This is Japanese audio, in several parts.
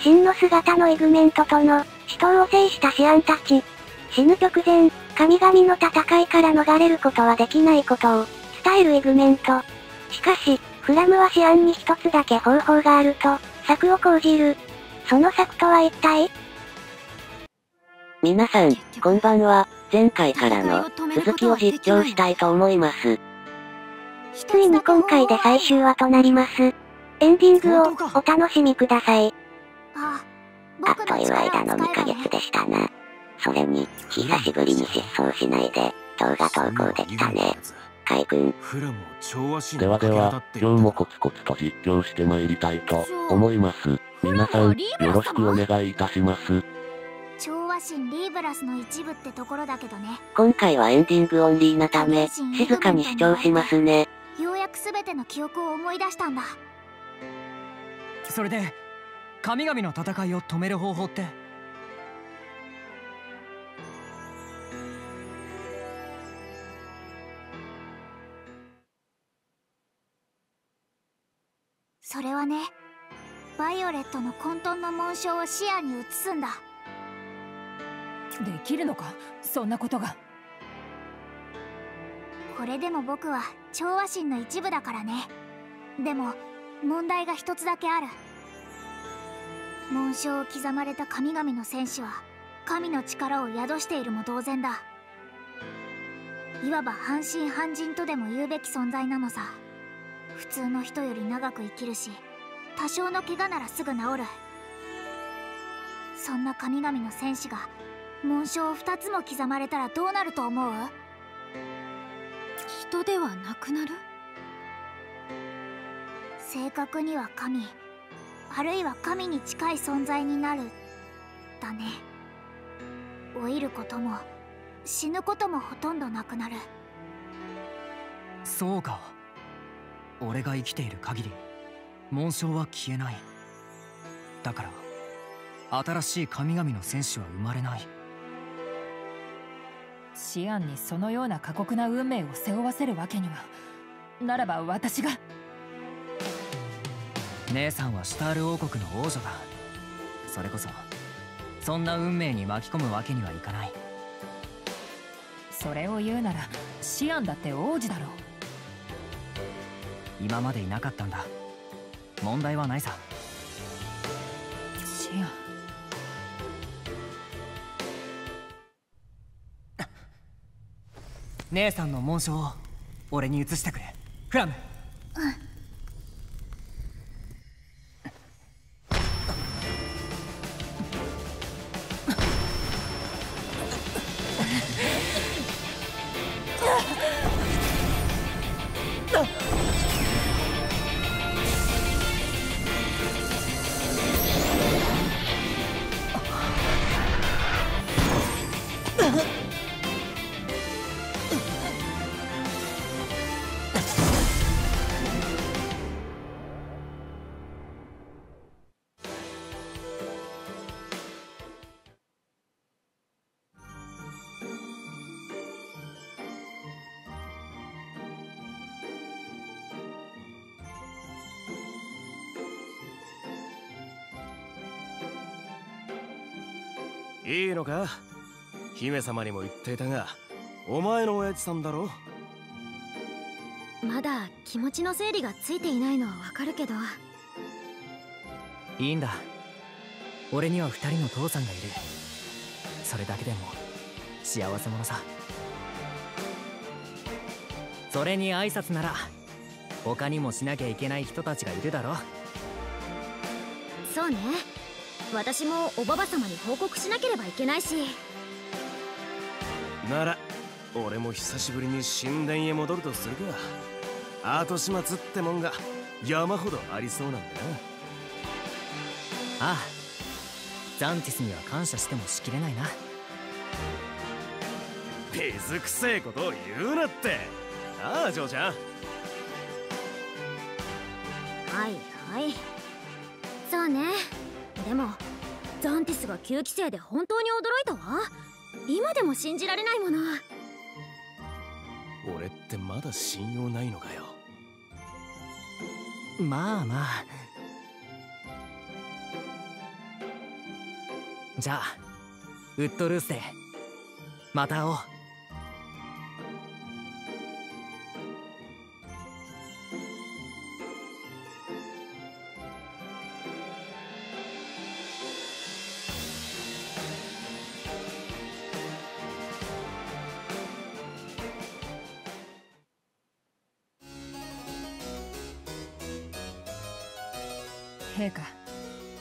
真の姿のイグメントとの死闘を制したシアンたち。死ぬ直前、神々の戦いから逃れることはできないことを伝えるイグメント。しかし、フラムはシアンに一つだけ方法があると、策を講じる。その策とは一体？皆さん、こんばんは。前回からの続きを実況したいと思います。ついに今回で最終話となります。エンディングをお楽しみください。あっという間の2ヶ月でしたな。それに、久しぶりに失踪しないで、動画投稿できたね。海軍。ではでは、今日もコツコツと実況して参りたいと思います。皆さん、よろしくお願いいたします。調和神リーブラスの一部ってところだけどね。今回はエンディングオンリーなため、静かに視聴しますね。ようやく全ての記憶を思い出したんだ。それで、神々の戦いを止める方法って。それはねバイオレットの混沌の紋章を視野に移すんだ。できるのか？そんなことが。これでも僕は調和神の一部だからね。でも問題が一つだけある紋章を刻まれた神々の戦士は神の力を宿しているも同然だ。いわば半信半人とでも言うべき存在なのさ。普通の人より長く生きるし多少の怪我ならすぐ治る。そんな神々の戦士が紋章を2つも刻まれたらどうなると思う？人ではなくなる？正確には神あるいは神に近い存在になるだね。老いることも死ぬこともほとんどなくなる。そうか。俺が生きている限り紋章は消えない。だから新しい神々の戦士は生まれない。シアンにそのような過酷な運命を背負わせるわけにはならば私が姉さんはシュタール王国の王女だ。それこそそんな運命に巻き込むわけにはいかない。それを言うならシアンだって王子だろう。今までいなかったんだ。問題はないさ。シアン。姉さんの紋章を俺に移してくれ。フラム。うんいいのか？姫様にも言っていたがお前の親父さんだろ？まだ気持ちの整理がついていないのはわかるけど。いいんだ。俺には二人の父さんがいる。それだけでも幸せ者さ。それに挨拶なら他にもしなきゃいけない人たちがいるだろそうね私もおばば様に報告しなければいけないし。なら俺も久しぶりに神殿へ戻るとするか。後始末ってもんが山ほどありそうなんだな。ああ。ザンティスには感謝してもしきれないな。水くせえことを言うなって。ああ嬢ちゃん9期生で本当に驚いたわ。今でも信じられないもの。俺ってまだ信用ないのかよ。まあまあ。じゃあウッドルースでまた会おう陛下。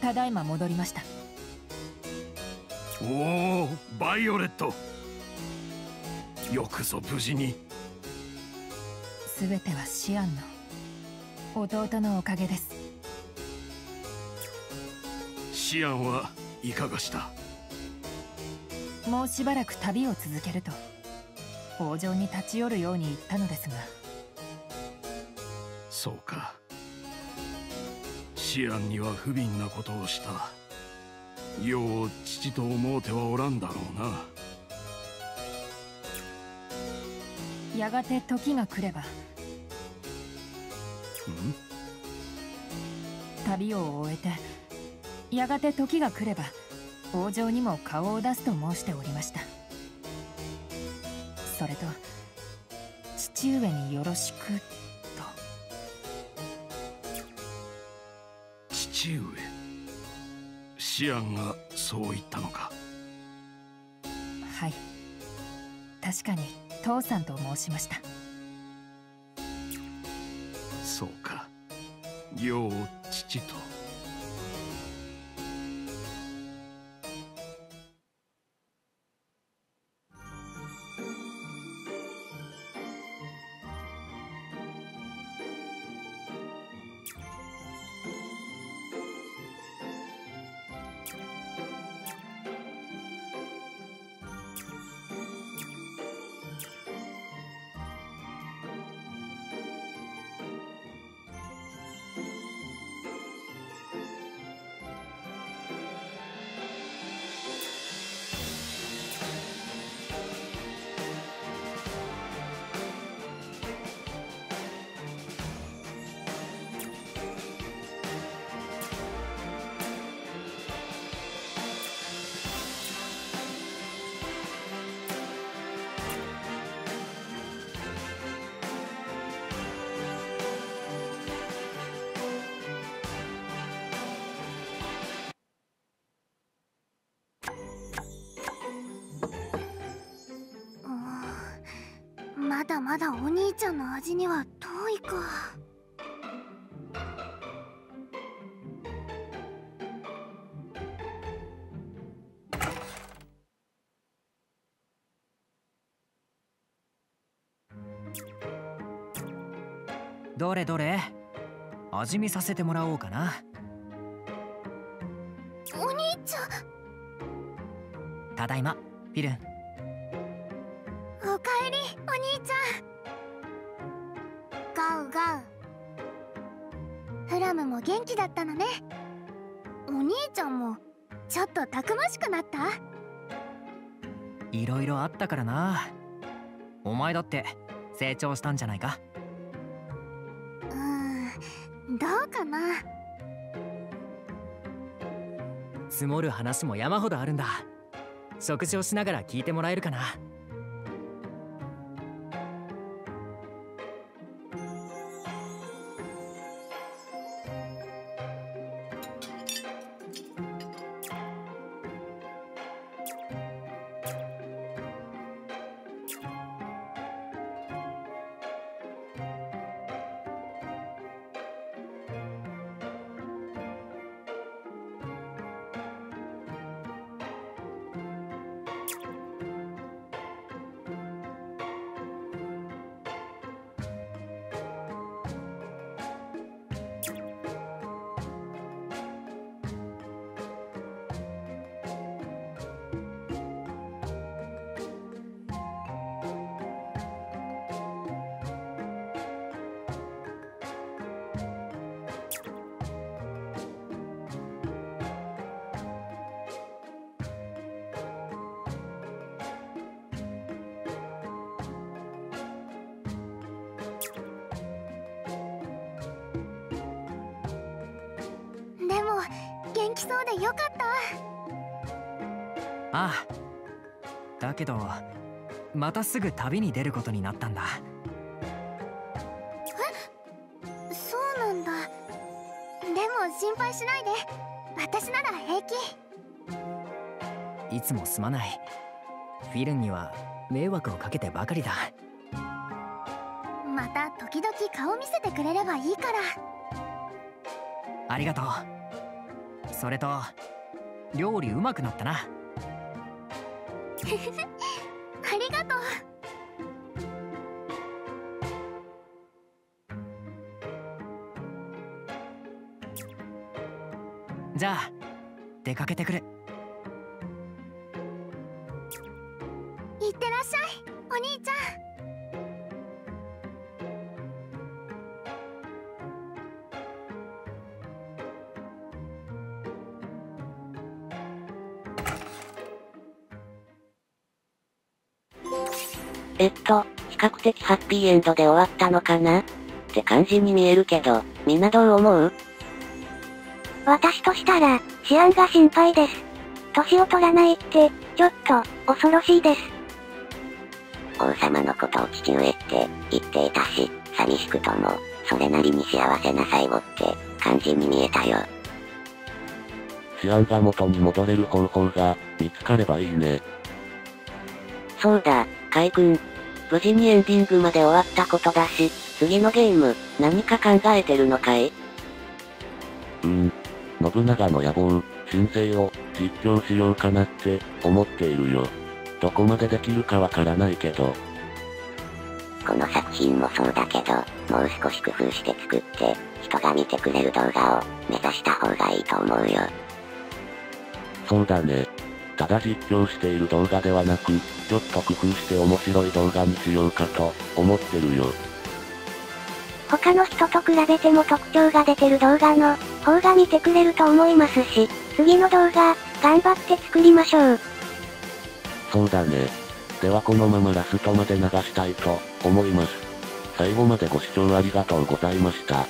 ただいま戻りました。おおバイオレット。よくぞ無事に。全てはシアンの弟のおかげです。シアンはいかがした？もうしばらく旅を続けると王城に立ち寄るように言ったのですが。そうかシアンには不憫なことをした。よう父と思うてはおらんだろうな。やがて時が来れば旅を終えてやがて時が来れば王城にも顔を出すと申しておりました。それと父上によろしく父上。シアンがそう言ったのか。はい。確かに父さんと申しました。そうか。よう父とまだお兄ちゃんの味には遠いか。どれどれ？味見させてもらおうかな。お兄ちゃん。ただいまフィルンフラムも元気だったのね。お兄ちゃんもちょっとたくましくなった？いろいろあったからな。お前だって成長したんじゃないか？うーんどうかな？積もる話も山ほどあるんだ。食事をしながら聞いてもらえるかな？元気そうでよかったああだけどまたすぐ旅に出ることになったんだ。え？そうなんだ。でも心配しないで。私なら平気。いつもすまない。フィルンには迷惑をかけてばかりだ。また時々顔見せてくれればいいから。ありがとうそれと料理うまくなったな。ありがとう。じゃあ出かけてくるえっと、比較的ハッピーエンドで終わったのかな？って感じに見えるけど、みんなどう思う？私としたら、治安が心配です。年を取らないって、ちょっと、恐ろしいです。王様のことを父上って言っていたし、寂しくとも、それなりに幸せな最後って感じに見えたよ。治安が元に戻れる方法が見つかればいいね。そうだ、カイ君。無事にエンディングまで終わったことだし、次のゲーム、何か考えてるのかい？うーん。信長の野望、申請を実況しようかなって思っているよ。どこまでできるかわからないけど。この作品もそうだけど、もう少し工夫して作って、人が見てくれる動画を目指した方がいいと思うよ。そうだね。ただ実況している動画ではなく、ちょっと工夫して面白い動画にしようかと思ってるよ。他の人と比べても特徴が出てる動画の方が見てくれると思いますし、次の動画、頑張って作りましょう。そうだね。ではこのままラストまで流したいと思います。最後までご視聴ありがとうございました。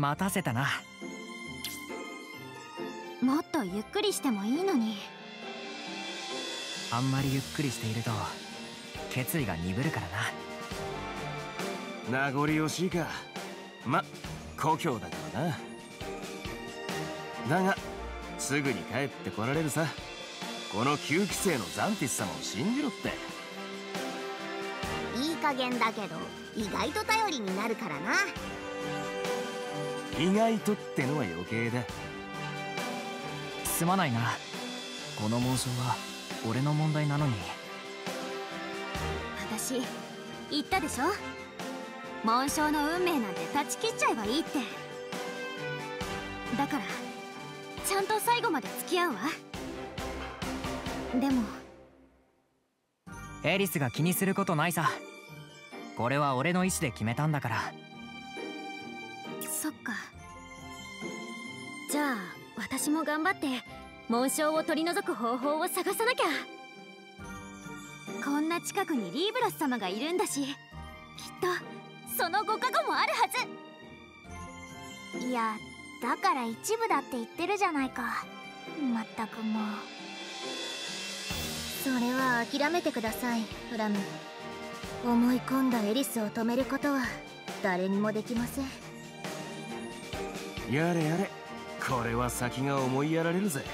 待たせたな。もっとゆっくりしてもいいのに。あんまりゆっくりしていると決意が鈍るからな。名残惜しいか。ま故郷だからな。だがすぐに帰ってこられるさ。この9期生のザンティス様を信じろって。いい加加減だけど意外と頼りになるからな意外とってのは余計だ。すまないな。この紋章は俺の問題なのに。私言ったでしょ？紋章の運命なんて断ち切っちゃえばいいって。だからちゃんと最後まで付き合うわ。でもエリスが気にすることないさ。これは俺の意思で決めたんだから私も頑張って紋章を取り除く方法を探さなきゃ。こんな近くにリーブラス様がいるんだしきっとそのご加護もあるはず。いやだから一部だって言ってるじゃないか。まったくもう。それは諦めてくださいフラム。思い込んだエリスを止めることは誰にもできません。やれやれ。これは先が思いやられるぜ。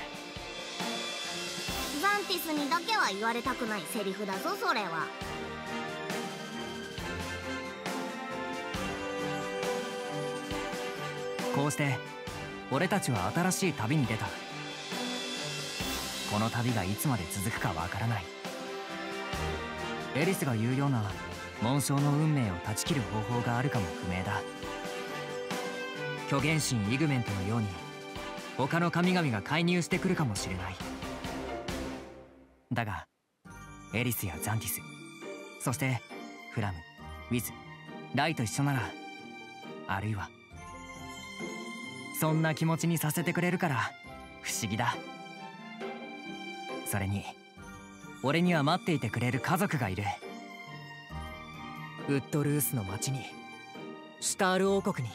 ザンティスにだけは言われたくないセリフだぞそれは。こうして俺たちは新しい旅に出た。この旅がいつまで続くかわからない。エリスが言うような紋章の運命を断ち切る方法があるかも不明だ。巨原神イグメントのように他の神々が介入してくるかもしれない。だがエリスやザンティスそしてフラムウィズライと一緒ならあるいはそんな気持ちにさせてくれるから不思議だ。それに俺には待っていてくれる家族がいる。ウッドルースの町にシュタール王国に。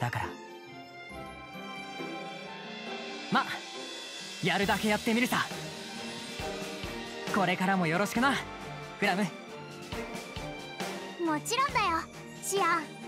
だからやるだけやってみるさ。これからもよろしくな。クラム。もちろんだよ。シアン。